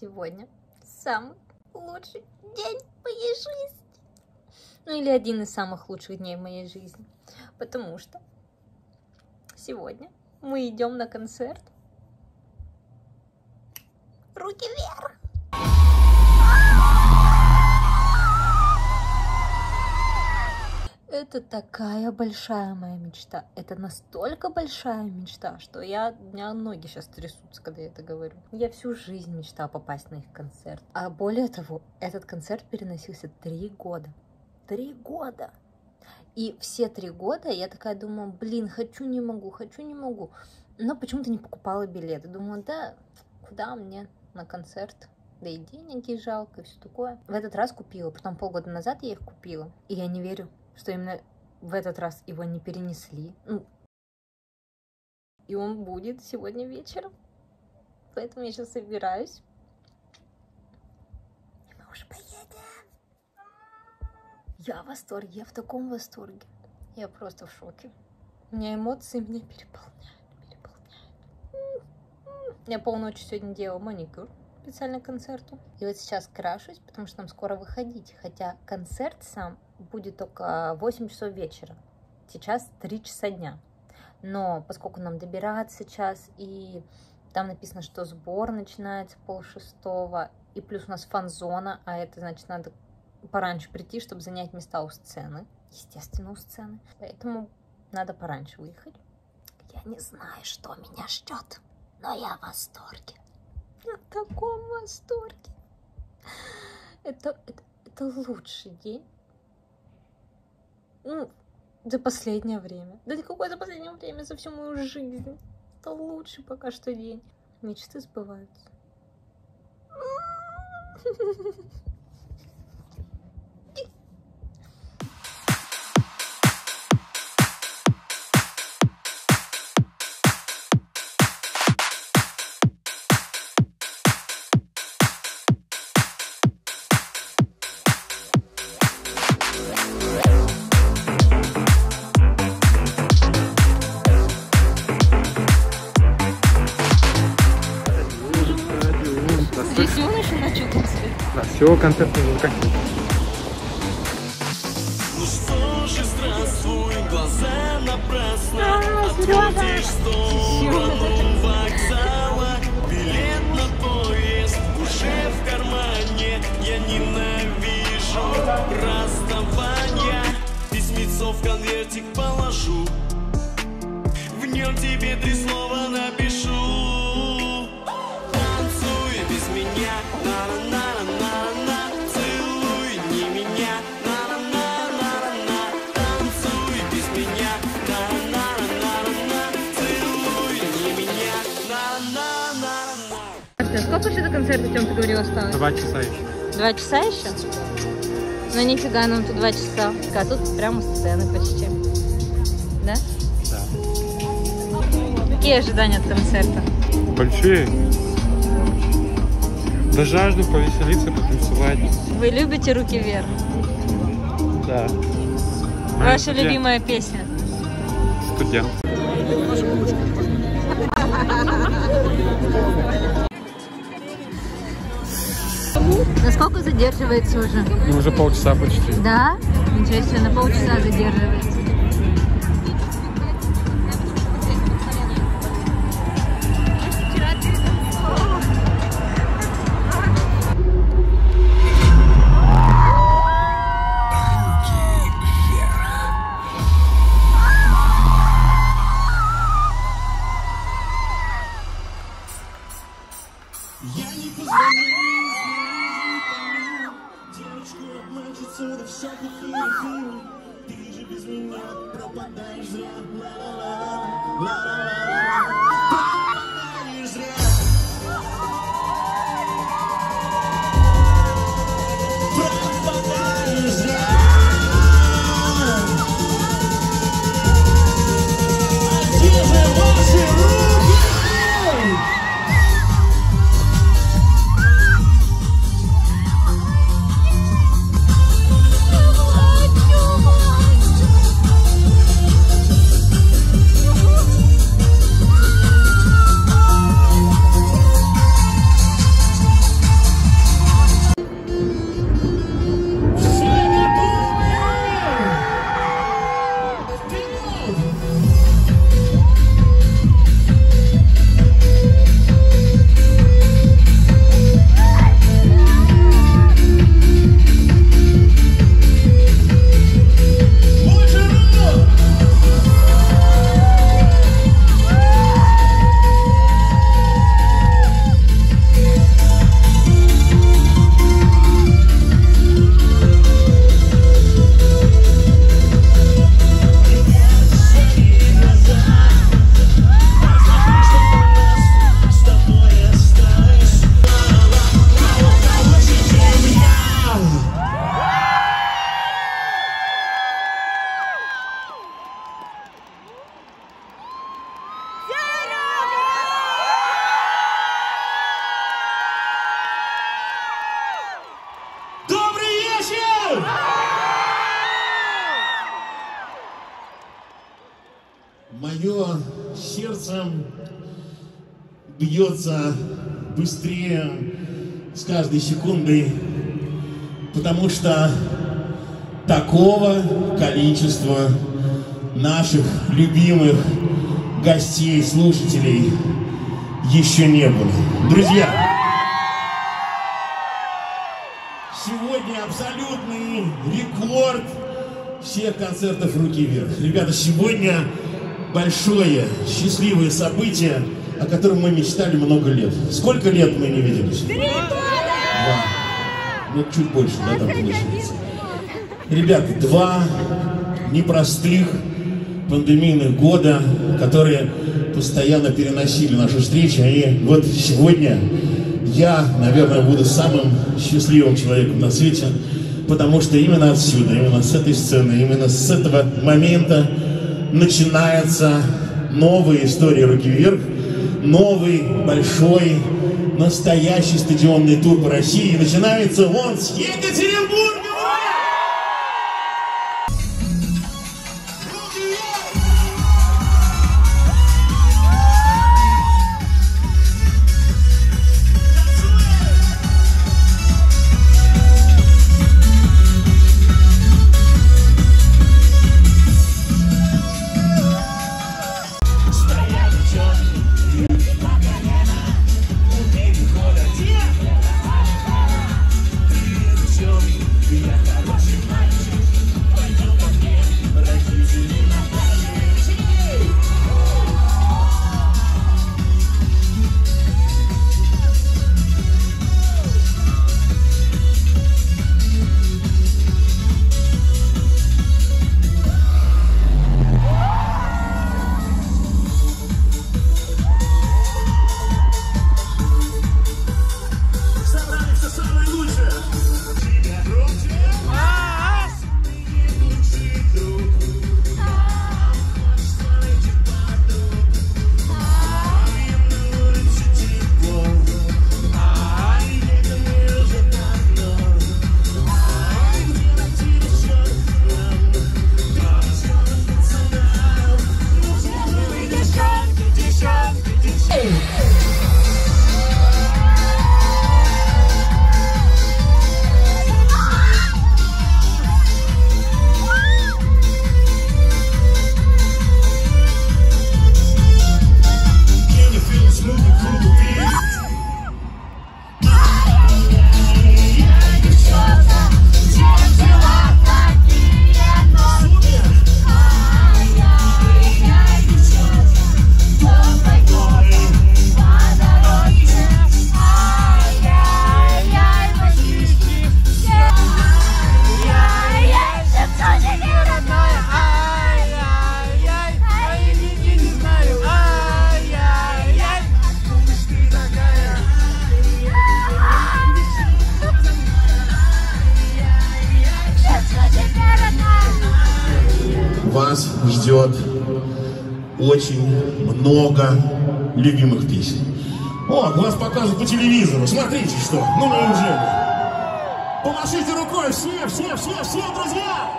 Сегодня самый лучший день моей жизни. Ну или один из самых лучших дней в моей жизни. Потому что сегодня мы идем на концерт. Руки вверх! Это такая большая моя мечта. Это настолько большая мечта, что я, у меня ноги сейчас трясутся, когда я это говорю. Я всю жизнь мечтала попасть на их концерт. А более того, этот концерт переносился три года. Три года! И все три года я такая думаю, блин, хочу, не могу, хочу, не могу. Но почему-то не покупала билеты. Думаю, да, куда мне на концерт? Да и денег ей жалко, и все такое. В этот раз купила, потом полгода назад я их купила. И я не верю, что именно в этот раз его не перенесли. Ну, и он будет сегодня вечером. Поэтому я сейчас собираюсь. И мы уже поедем. Я в восторге, я в таком восторге. Я просто в шоке. У меня эмоции меня переполняют, переполняют. Я полночи сегодня делала маникюр специально к концерту. И вот сейчас крашусь, потому что нам скоро выходить. Хотя концерт сам будет только 8 часов вечера. Сейчас 3 часа дня. Но поскольку нам добираться час, и там написано, что сбор начинается пол шестого, и плюс у нас фан-зона, а это значит надо пораньше прийти, чтобы занять места у сцены. Естественно, у сцены. Поэтому надо пораньше выехать. Я не знаю, что меня ждет, но я в восторге. Я в таком восторге. Это, это, это лучший день. Ну, за последнее время. Да никакое за последнее время, за всю мою жизнь. Это лучший пока что день. Мечты сбываются. Все, концерт заканчивается. Сколько еще до концерта, Тем, ты говорил, осталось? Два часа еще. Два часа еще? Ну нифига, нам тут два часа. А тут прямо сцены почти. Да? Да. Какие ожидания от концерта? Большие. Да жажду повеселиться, потанцевать. Вы любите руки вверх? Да. Ваша любимая песня? Студент. Насколько задерживается уже? Ну, уже полчаса почти. Да? Ничего себе, на полчаса задерживается. Бьется быстрее с каждой секундой, потому что такого количества наших любимых гостей, слушателей еще не было. Друзья, сегодня абсолютный рекорд всех концертов «Руки вверх». Ребята, сегодня большое, счастливое событие, о котором мы мечтали много лет. Сколько лет мы не виделись? Два. Ну, чуть больше, да, там получается. Ребята, два непростых пандемийных года, которые постоянно переносили наши встречи. И вот сегодня я, наверное, буду самым счастливым человеком на свете, потому что именно отсюда, именно с этой сцены, именно с этого момента начинается новая история «Руки вверх», новый, большой, настоящий стадионный тур по России. Начинается он с Екатеринбурга! Вас ждет очень много любимых песен. О, вас показывают по телевизору. Смотрите, что. Ну, неужели? Помашите рукой все, все, все, все, друзья!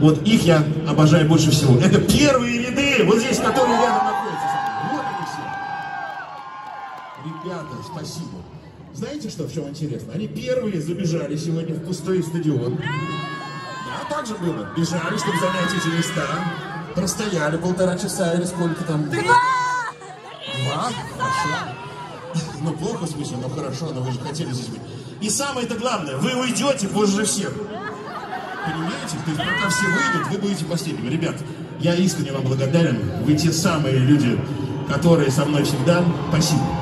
Вот их я обожаю больше всего. Это первые ряды, вот здесь, которые рядом находятся. Вот они все. Ребята, спасибо. Знаете, что в чем интересно? Они первые забежали сегодня в пустой стадион. Так же было. Бежали, чтобы занять эти места. Простояли полтора часа или сколько там. Два! Два? Хорошо. Ну, плохо в смысле, но хорошо, но вы же хотели здесь быть. И самое-то главное, вы уйдете позже всех. Понимаете? То есть пока все выйдут, вы будете последними. Ребят, я искренне вам благодарен. Вы те самые люди, которые со мной всегда. Спасибо.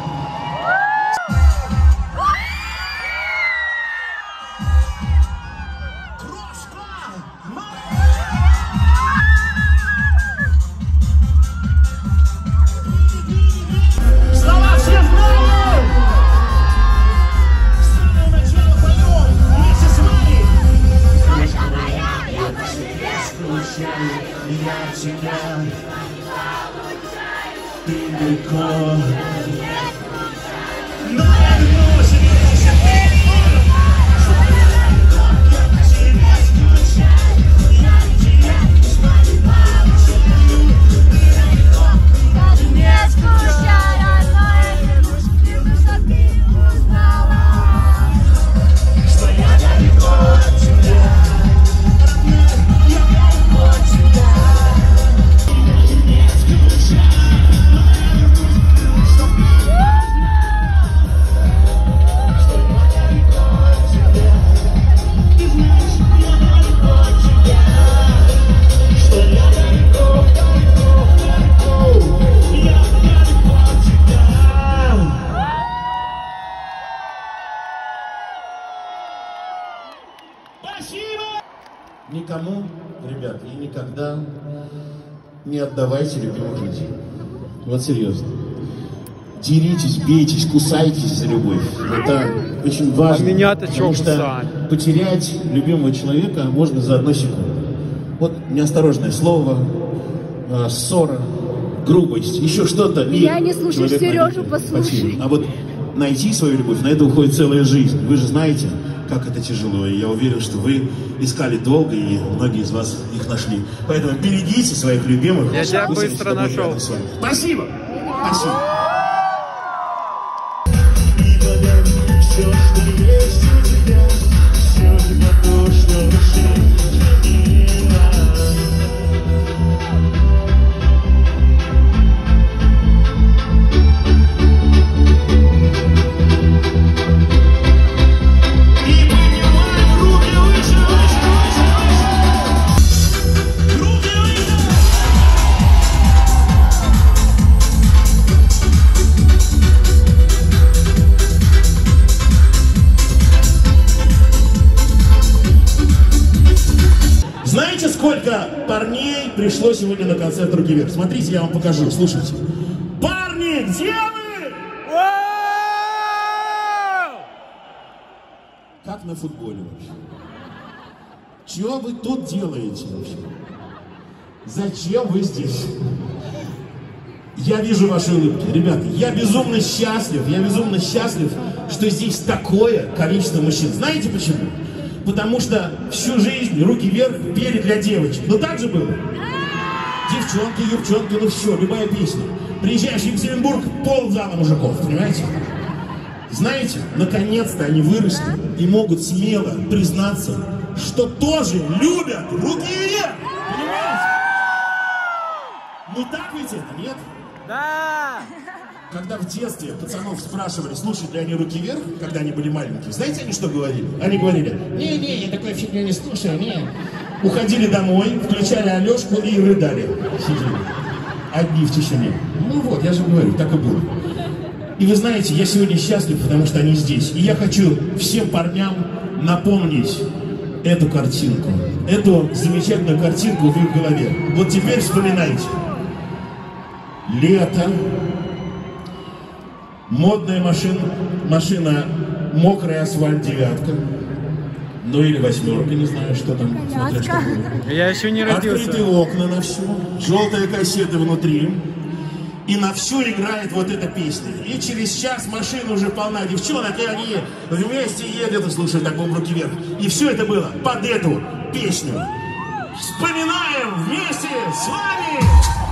Не отдавайте любимых людей. Вот серьезно. Деритесь, бейтесь, кусайтесь за любовь. Это очень важно. А меня-то потому что кусать? потерять любимого человека можно за одну секунду. Вот неосторожное слово, э, ссора, грубость, еще что-то. Я не слушаю Сережу, послушай. А вот найти свою любовь, на это уходит целая жизнь. Вы же знаете, как это тяжело. И я уверен, что вы искали долго, и многие из вас их нашли. Поэтому берегите своих любимых. Я тебя быстро нашел. Спасибо! Спасибо! Все, что есть у тебя, все для то, что И сегодня на концерт «Руки вверх»? Смотрите, я вам покажу, слушайте. Парни, где вы? Как на футболе вообще? Чего вы тут делаете вообще? Зачем вы здесь? Я вижу ваши улыбки. Ребята, я безумно счастлив, я безумно счастлив, что здесь такое количество мужчин. Знаете почему? Потому что всю жизнь руки вверх пели для девочек. Ну так же было? Девчонки, юбчонки, ну все, любая песня. Приезжаешь в Екатеринбург, пол зала мужиков, понимаете? Знаете, наконец-то они выросли и могут смело признаться, что тоже любят руки вверх. Понимаете? Ну так ведь это, нет? Да! Когда в детстве пацанов спрашивали, слушают ли они руки вверх, когда они были маленькие, знаете, они что говорили? Они говорили, не-не, я такой фигню не слушаю, не. Уходили домой, включали Алешку и рыдали. Сидели. Одни в тишине. Ну вот, я же говорю, так и было. И вы знаете, я сегодня счастлив, потому что они здесь. И я хочу всем парням напомнить эту картинку. Эту замечательную картинку в их голове. Вот теперь вспоминайте. Лето, Модная машина, машина мокрая асфальт девятка. Ну или восьмерка, не знаю, что там. смотря что было. Я еще не Открытые родился. окна на всю, желтая кассета внутри. И на всю играет вот эта песня. И через час машина уже полна девчонок, и они вместе едут и слушают альбом «Руки вверх». И все это было под эту песню. Вспоминаем вместе с вами!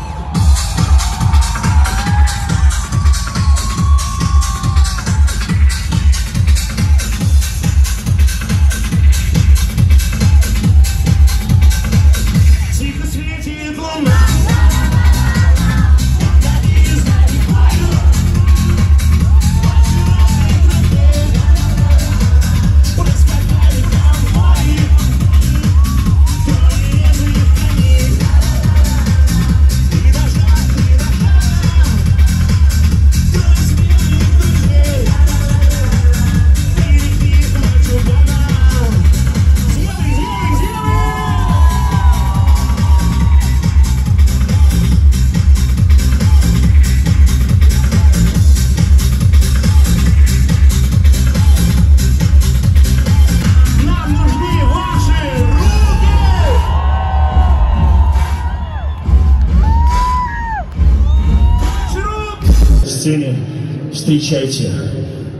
Сцене встречайте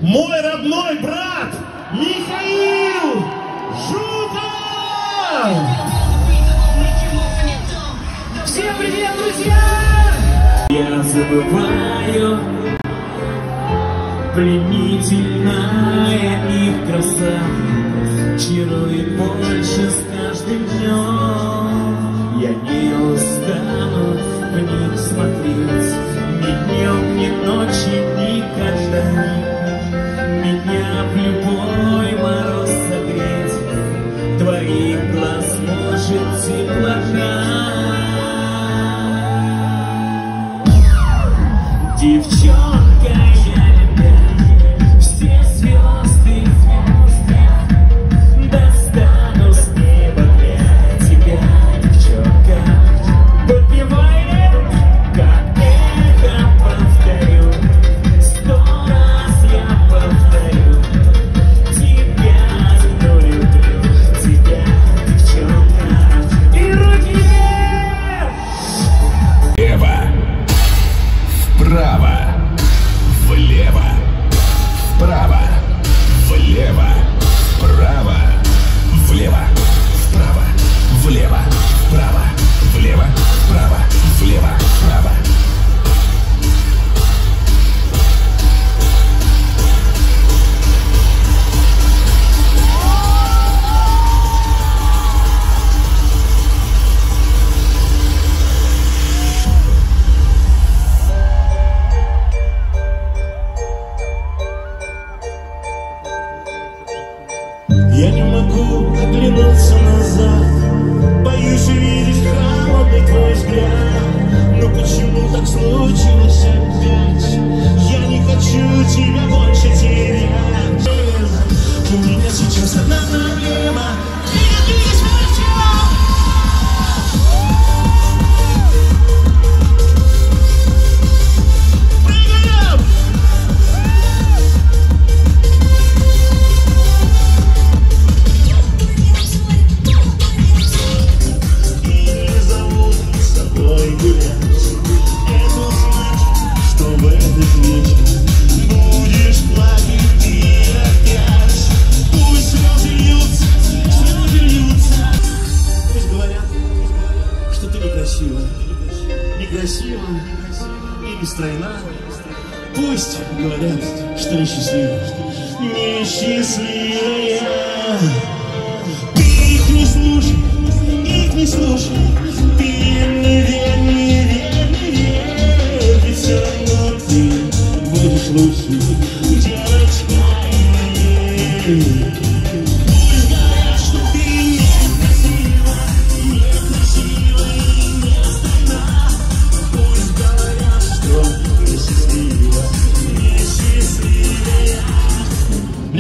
мой родной брат Михаил Жуков! Всем привет, друзья! Я забываю Пленительная их краса Чарует больше с каждым днем Я не устану в них смотреть Ни днем, ни никогда Меня в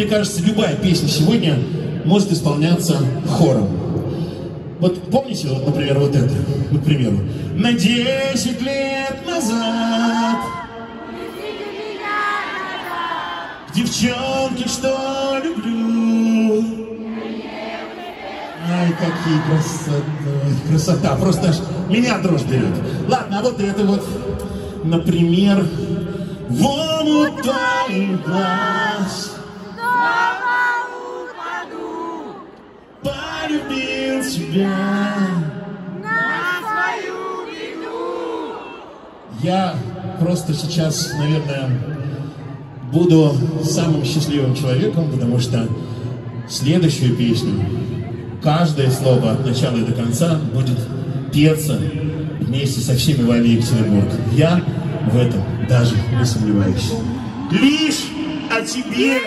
мне кажется, любая песня сегодня может исполняться хором. Вот помните, вот, например, вот это, вот, к примеру. На 10 лет назад Девчонки, что люблю Ай, какие красота, красота, просто аж меня дрожь берет. Ладно, а вот это вот, например, в омут твоих глаз полюбил тебя. Я просто сейчас, наверное, буду самым счастливым человеком, потому что следующую песню, каждое слово от начала и до конца будет петься вместе со всеми вами Екатеринбург. Я в этом даже не сомневаюсь. Лишь о тебе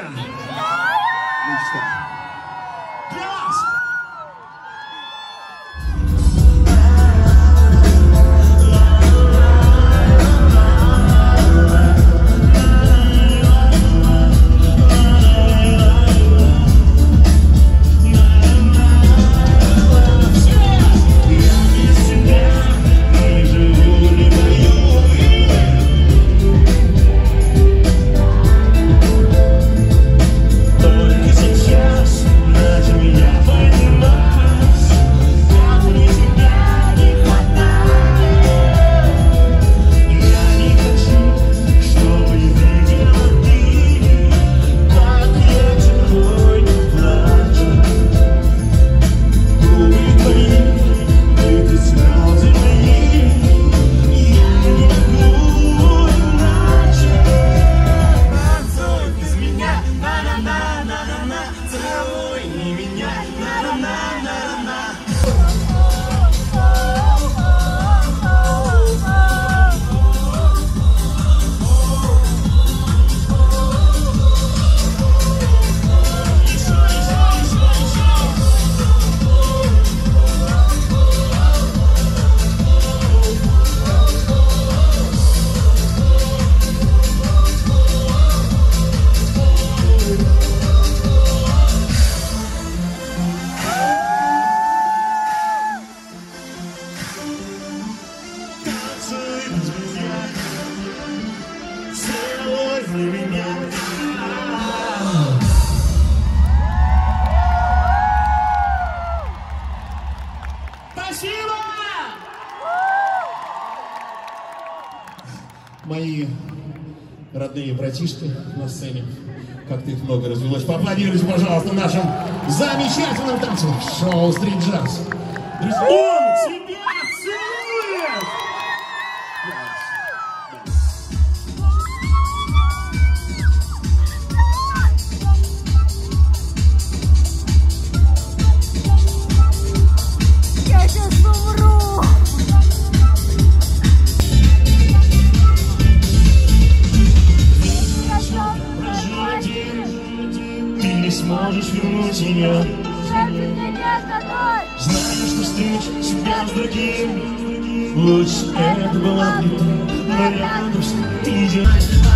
пожалуйста, нашим замечательным танцам шоу «Стрит Джаз». Он не сможешь вернуть остановить! Знаю, что встречу тебя с другим. Лучше это была бы ты Но рядом с ты идешь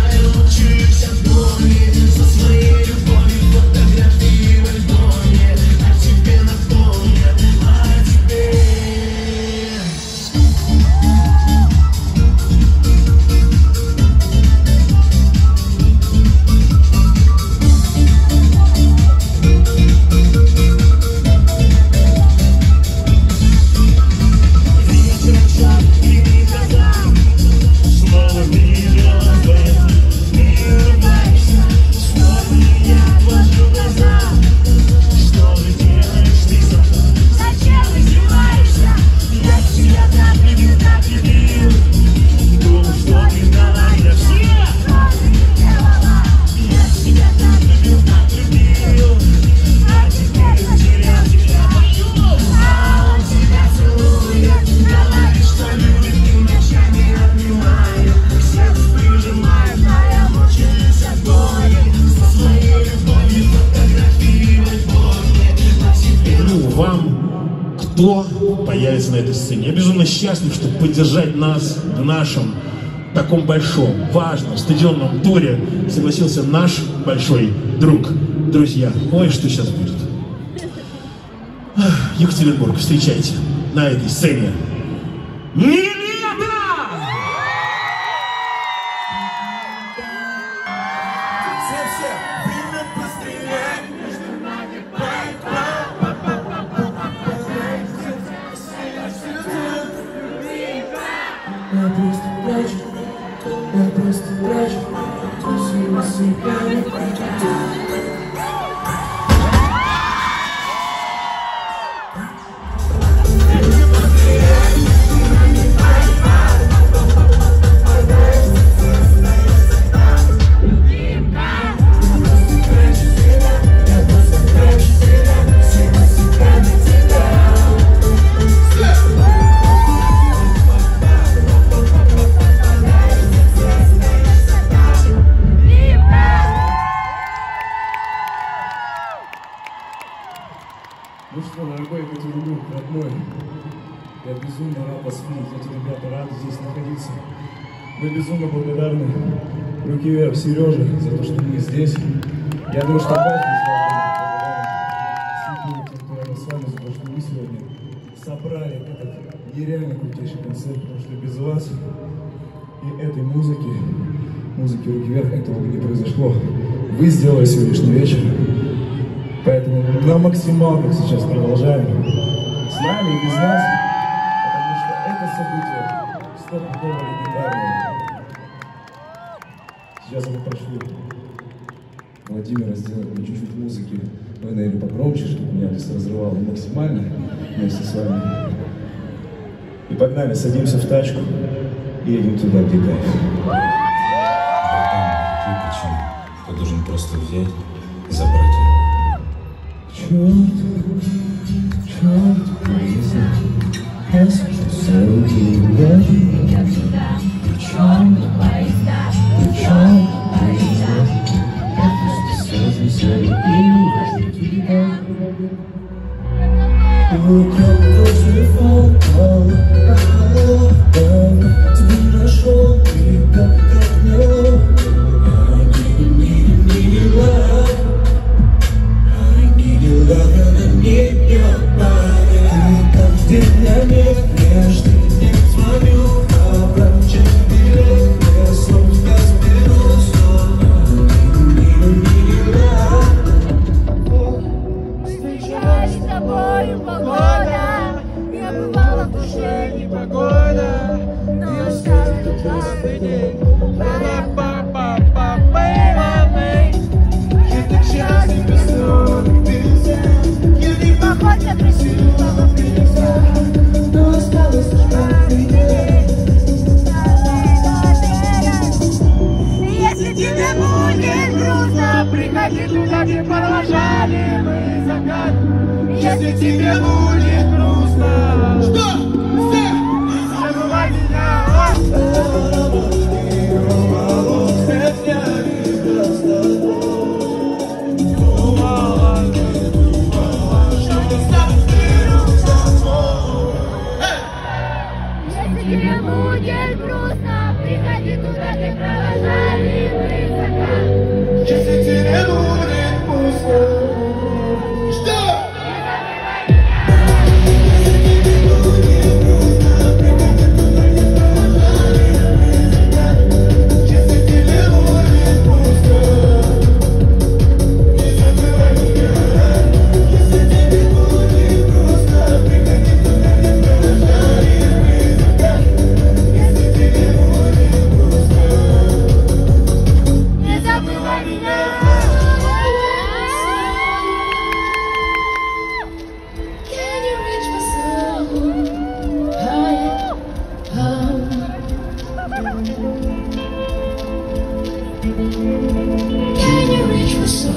кто появится на этой сцене. Я безумно счастлив, чтобы поддержать нас в нашем таком большом, важном стадионном туре согласился наш большой друг. Друзья, ой, что сейчас будет. Екатеринбург, встречайте на этой сцене. Нелета! Я думаю, что каждый из вас с вами, за то, что вы сегодня собрали этот нереально крутейший концерт, потому что без вас и этой музыки, музыки руки вверх, этого бы не произошло. Вы сделали сегодняшний вечер. Поэтому на максималках сейчас продолжаем. С нами и без нас. Потому что это событие стопудово легендарное. Сейчас я попрошу Владимира сделать мне чуть-чуть музыки, ну, наверное, погромче, чтобы меня здесь разрывало максимально вместе с вами. И погнали, садимся в тачку и едем туда, где кайф. Какие причины? Я должен просто взять и забрать. Черт, черт, Если тебе Can you reach my soul?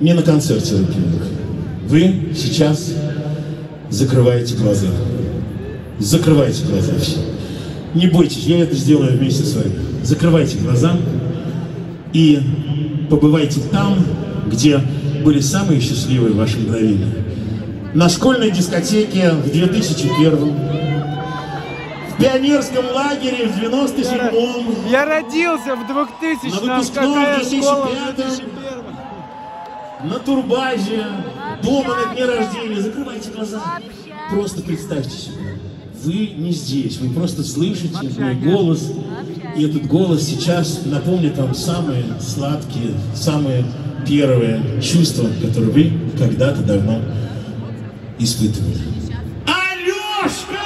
Не на концерте. Вы сейчас закрываете глаза. Закрывайте глаза все. Не бойтесь, я это сделаю вместе с вами. Закрывайте глаза и побывайте там, где были самые счастливые ваши мгновения. На школьной дискотеке в 2001 в пионерском лагере в 97-м, Я родился в 2000 На выпускном в 2005-м. 2001 на турбазе, дома на дне рождения. Закрывайте глаза. Просто представьте себе. Вы не здесь, вы просто слышите мой голос. И этот голос сейчас напомнит вам самые сладкие, самые первые чувства, которые вы когда-то давно испытывали. Алешка!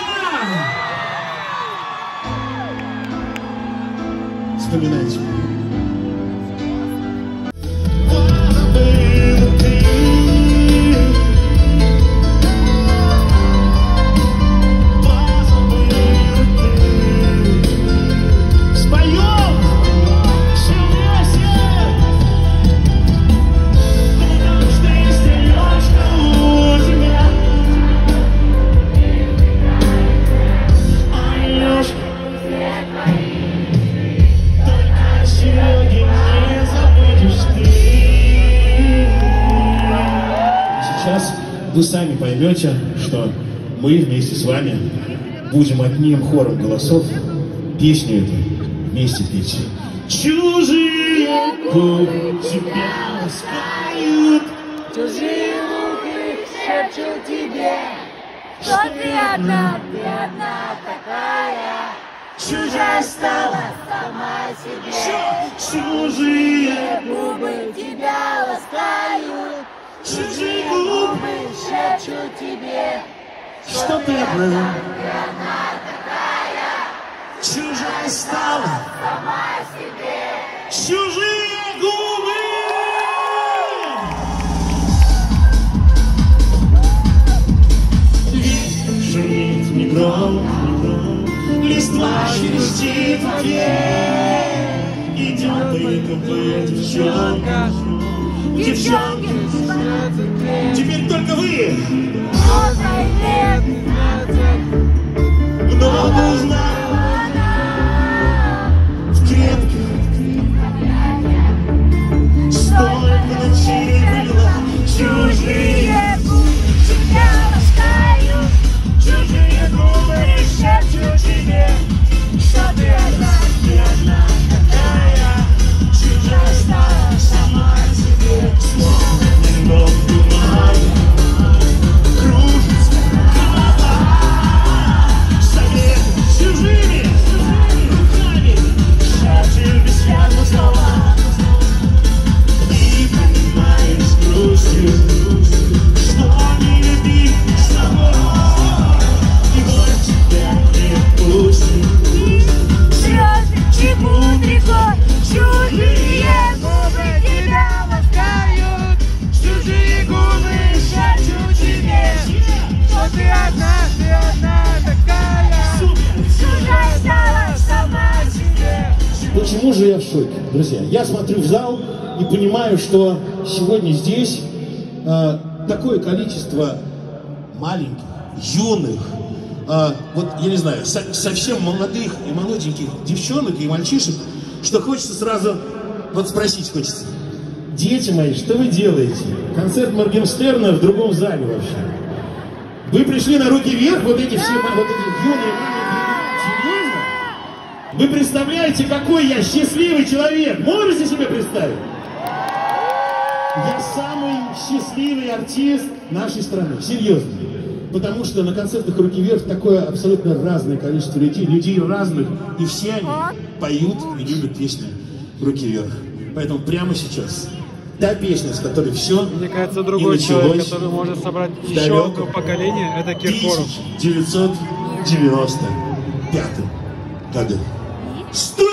Вспоминайте. С вами будем одним хором голосов песню эту вместе петь. Чужие губы тебя ласкают, Чужие луки шепчут тебе, что ты одна, ты одна такая. Чужая стала сама себе. чужие Губы тебя ласкают, чужие губы, шепчут тебе, что ты одна, чужая стала, сама себе. чужие губы. Шумит негромко, листва шелестит в. Идет и купает девчонка, девчонки. Теперь только вы. Много узнали Я смотрю в зал и понимаю, что сегодня здесь э, такое количество маленьких, юных, э, вот я не знаю, со- совсем молодых и молоденьких девчонок и мальчишек, что хочется сразу вот спросить хочется. Дети мои, что вы делаете? Концерт Моргенштерна в другом зале вообще. Вы пришли на руки вверх, вот эти все вот эти юные маленькие. Вы представляете, какой я счастливый человек? Можете себе представить? Я самый счастливый артист нашей страны. Серьезно. Потому что на концертах «Руки вверх» такое абсолютно разное количество людей, людей разных, и все они поют и любят песню «Руки вверх». Поэтому прямо сейчас та песня, с которой все Мне кажется, другой человек, который может собрать еще одно поколение, это Киркоров. 1995 году. Студент!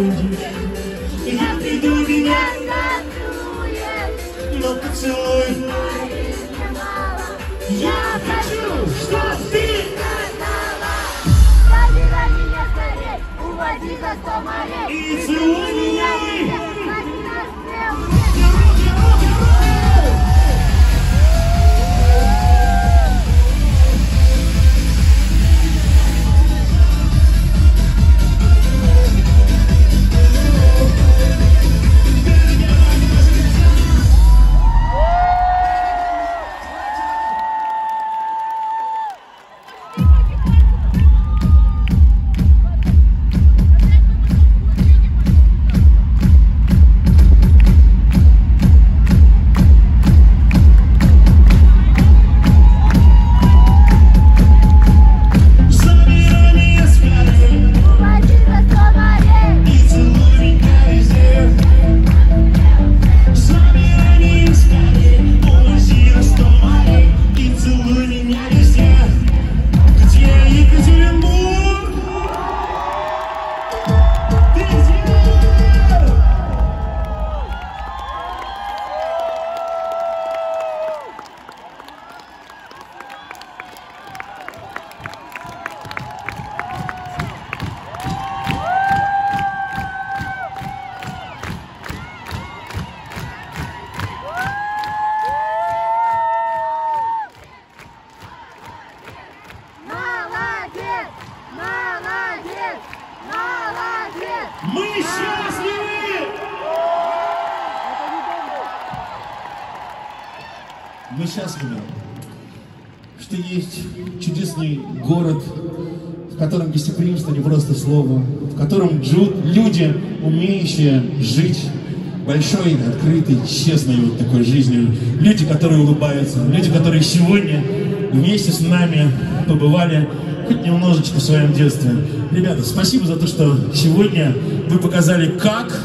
Забудешь Я приду, меня зацелуешь Но поцелуй. Я хочу, чтоб ты сказала Забирай меня скорей, увози за сто морей И целуй гостеприимство не просто слово, в котором джу- люди, умеющие жить большой, открытой, честной вот такой жизнью, люди, которые улыбаются, люди, которые сегодня вместе с нами побывали хоть немножечко в своем детстве. Ребята, спасибо за то, что сегодня вы показали, как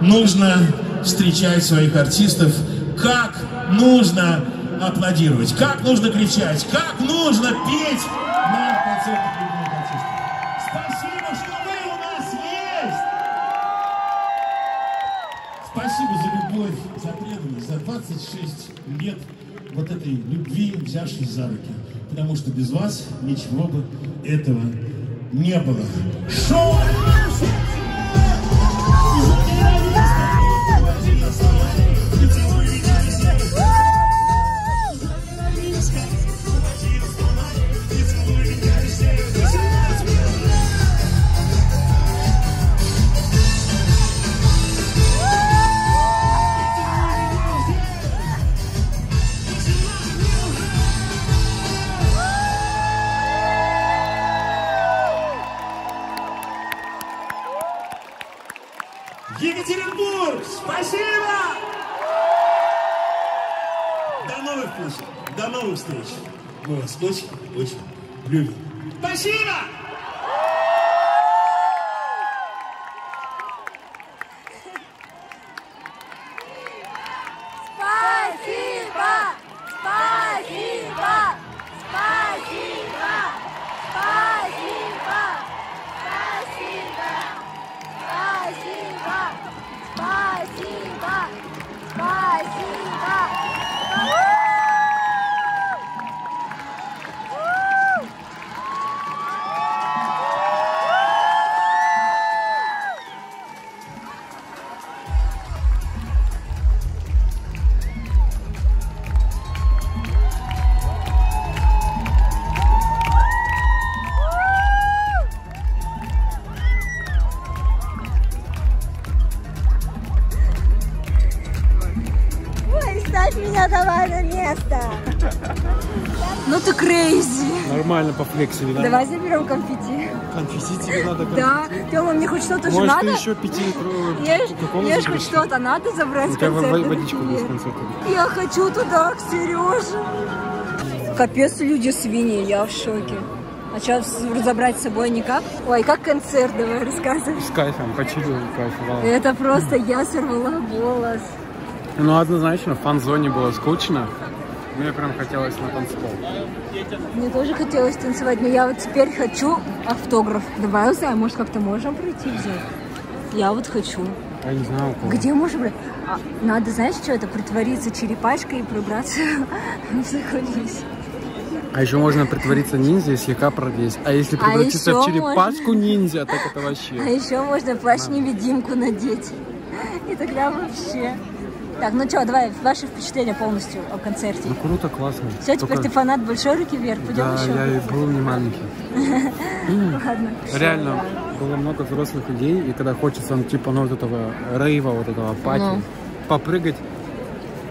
нужно встречать своих артистов, как нужно аплодировать, как нужно кричать, как нужно петь на концертах 26 лет вот этой любви, взявшись за руки. Потому что без вас ничего бы этого не было. Шоу! Екатеринбург, спасибо! До новых встреч, до новых встреч. Мы вас очень, очень любим. Спасибо! Нормально пофлексили, да? Давай заберем конфетти. Конфетти тебе надо Да, Тёма, мне хоть что-то же Может, надо. ты еще пятилитровую Мне ж- кока-колу мне ж заберешь? хоть что-то надо забрать с концерта. водичку без концерта. Я хочу туда, к Сереже. Капец, люди свиньи, я в шоке. А сейчас забрать с собой никак? Ой, как концерт, давай рассказывай. С кайфом, почилил, кайфовал. Это просто я сорвала голос. Ну, однозначно, в фан-зоне было скучно. Мне прям хотелось на танцпол. Мне тоже хотелось танцевать, но я вот теперь хочу автограф. Давай узнаем, может как-то можем пройти взять? Я вот хочу. Я не знаю, кого. Где можно брать? А, надо, знаешь, что это? Притвориться черепашкой и пробраться за кулис. А еще можно притвориться ниндзя и слегка продеть. А если А превратиться еще в черепашку ниндзя, так это А вообще. еще можно плащ-невидимку надеть. И тогда вообще... Так, ну что, давай, ваши впечатления полностью о концерте. Ну круто, классно. Все, теперь Только- ты фанат большой руки вверх. Пойдем Да, еще. я и был не маленький. Ладно. Реально, было много взрослых людей, и когда хочется, ну, типа, ну, вот этого рейва, вот этого пати, Ну. попрыгать,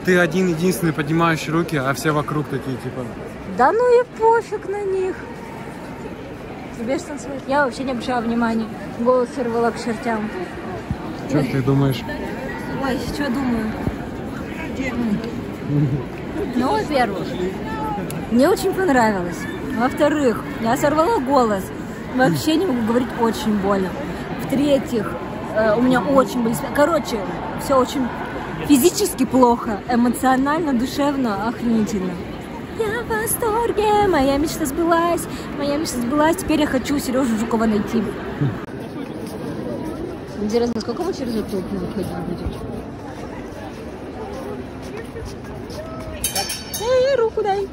ты один единственный поднимаешь руки, а все вокруг такие, типа, Да ну и пофиг на них. Тебе же танцевать. Я вообще не обращала внимания. Голос рвала к чертям. что ты думаешь? Ой, что думаю? Ну, во-первых, мне очень понравилось. Во-вторых, я сорвала голос. Вообще не могу говорить очень больно. В-третьих, э, у меня очень были... Короче, все очень физически плохо, эмоционально, душевно, охренительно. Я в восторге, моя мечта сбылась, моя мечта сбылась, теперь я хочу Сережу Жукова найти. Интересно, сколько мы через эту окно ходить будем? Эй, руку дай.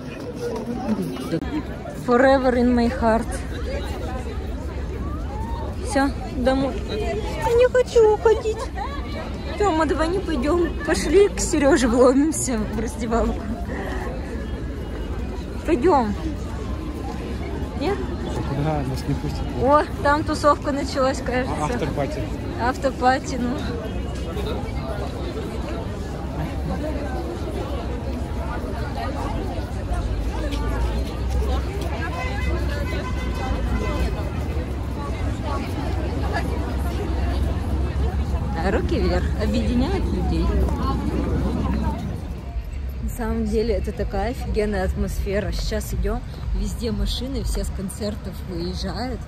Forever in my heart. Все, домой. Я не хочу уходить. Тёма, давай не пойдем. Пошли к Сереже вломимся в раздевалку. Пойдем. Нет? Куда нас не пустят? О, там тусовка началась, кажется. Автопати. Автопати, ну. Руки вверх объединяет людей. На самом деле это такая офигенная атмосфера. Сейчас идем, везде машины, все с концертов выезжают.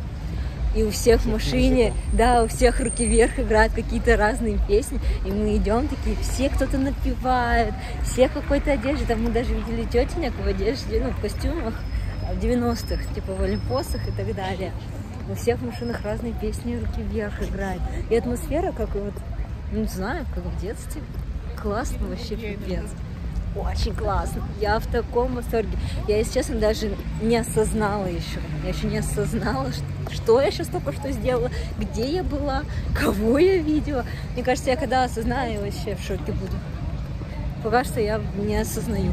И у всех в машине, да, у всех руки вверх играют какие-то разные песни. И мы идем такие, все кто-то напевает, все какой-то одежде. Там мы даже видели тетенек в одежде, ну, в костюмах в 90-х, типа в олимпосах и так далее. У всех в машинах разные песни руки вверх играют. И атмосфера, как вот, ну, не знаю, как в детстве. классно, вообще пипец. Очень классно. Я в таком восторге. Я, если честно, даже не осознала еще. Я еще не осознала, что я сейчас только что сделала, где я была, кого я видела. Мне кажется, я когда осознаю, я вообще в шоке буду. Пока что я не осознаю.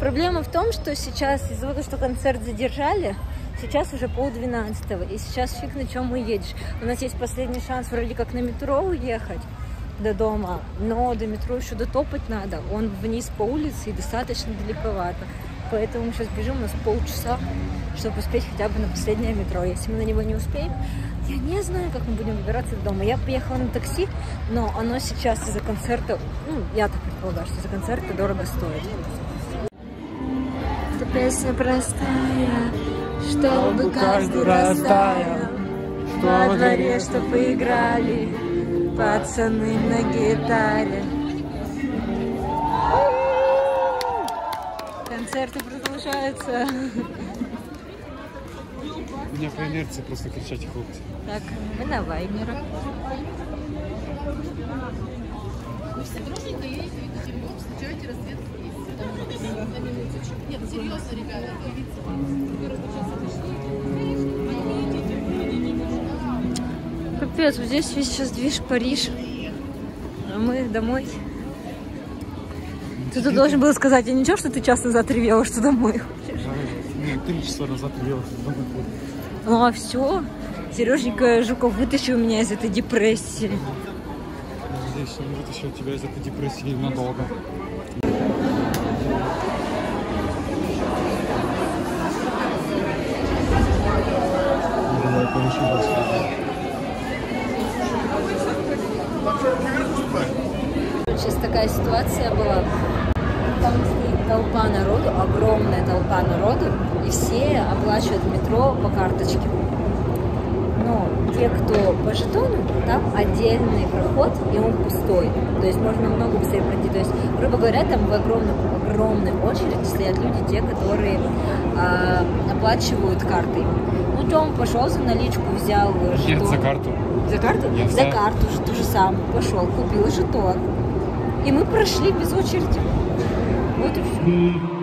Проблема в том, что сейчас из-за того, что концерт задержали, сейчас уже пол двенадцатого, и сейчас фиг на чем мы едешь. У нас есть последний шанс вроде как на метро уехать до дома, но до метро еще дотопать надо. Он вниз по улице и достаточно далековато. Поэтому мы сейчас бежим, у нас полчаса, чтобы успеть хотя бы на последнее метро. Если мы на него не успеем, я не знаю, как мы будем выбираться до дома. Я поехала на такси, но оно сейчас из-за концерта, ну, я так предполагаю, что из-за концерта дорого стоит. Эта песня простая, чтобы каждый растаял. Во дворе, чтобы играли пацаны на гитаре. Концерты продолжаются. У меня по инерции просто кричать и хлопать. Так, мы на Вайнера. Вы все дружненько едете в Екатеринбург, встречаете рассвет. Нет, серьезно, ребята? Капец, вот здесь весь сейчас движ Париж. А мы домой. Ты тут должен был сказать, а ничего, что ты час назад ревела, что домой три часа назад уже дома был. Ну а все. Сереженька Жуков вытащил меня из этой депрессии. Здесь он вытащил тебя из этой депрессии надолго. Сейчас такая ситуация была. Там стоит толпа народу, огромная толпа народу, и все оплачивают метро по карточке. Но те, кто по жетону, там отдельный проход, и он пустой. То есть можно намного быстрее пройти. То есть, грубо говоря, там в огромной, огромной очереди стоят люди, те, которые а, оплачивают картой. Тём пошел за наличку, взял жетон. Нет, за карту. За карту? Я за карту то же самое. Пошел, купил жетон. И мы прошли без очереди. Вот и все.